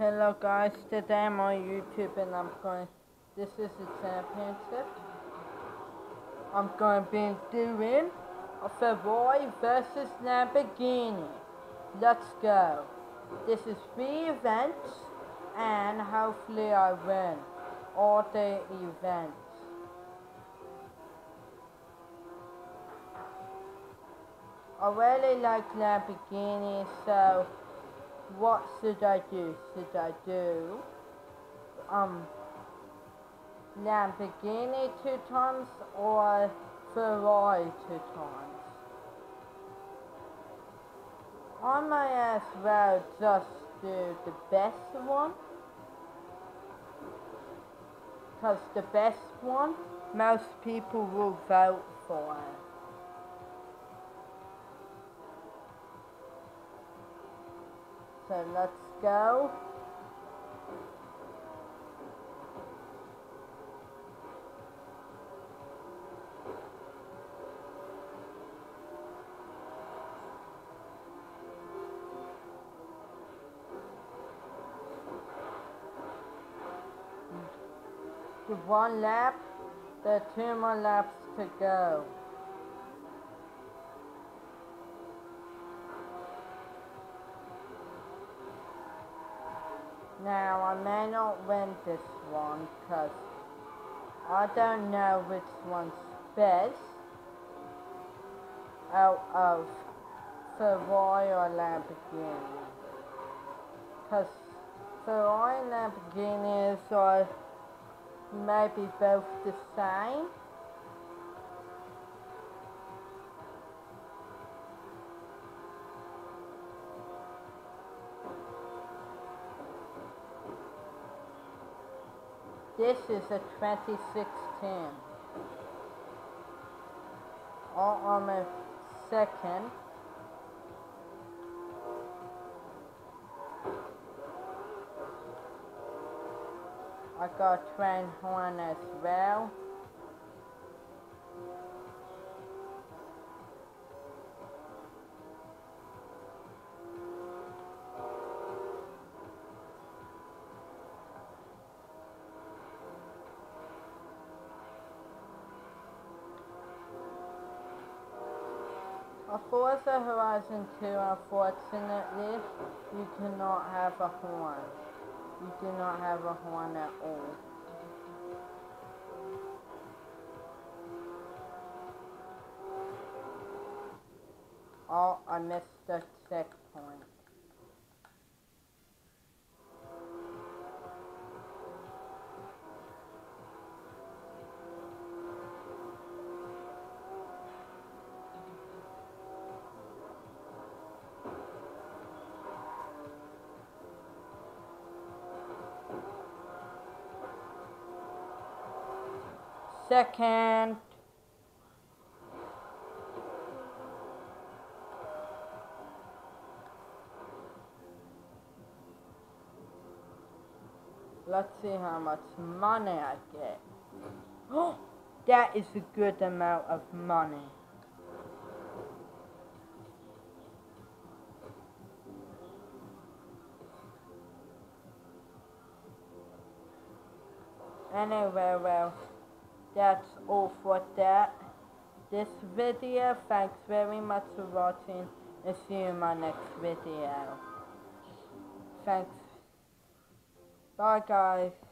Hello guys, today I'm on YouTube and I'm going, this is the championship. I'm going to be doing a Ferrari versus Lamborghini. Let's go. This is three events and hopefully I win all the events. I really like Lamborghini so what should I do? Should I do um Lamborghini two times or Ferrari two times? I might as well just do the best one. Because the best one, most people will vote for it. So let's go. One lap, there are two more laps to go. Now, I may not win this one because I don't know which one's best out of Ferrari or Lamborghini. Because Ferrari and Lamborghinis are uh, maybe both the same. This is a 2016. All on a second. I got train one as well. A Forza Horizon 2, unfortunately, you cannot have a horn. You do not have a horn at all. Oh, I missed the checkpoint. Second. Let's see how much money I get. Oh, that is a good amount of money. Anyway, well, that's all for that. This video, thanks very much for watching and see you in my next video. Thanks. Bye guys.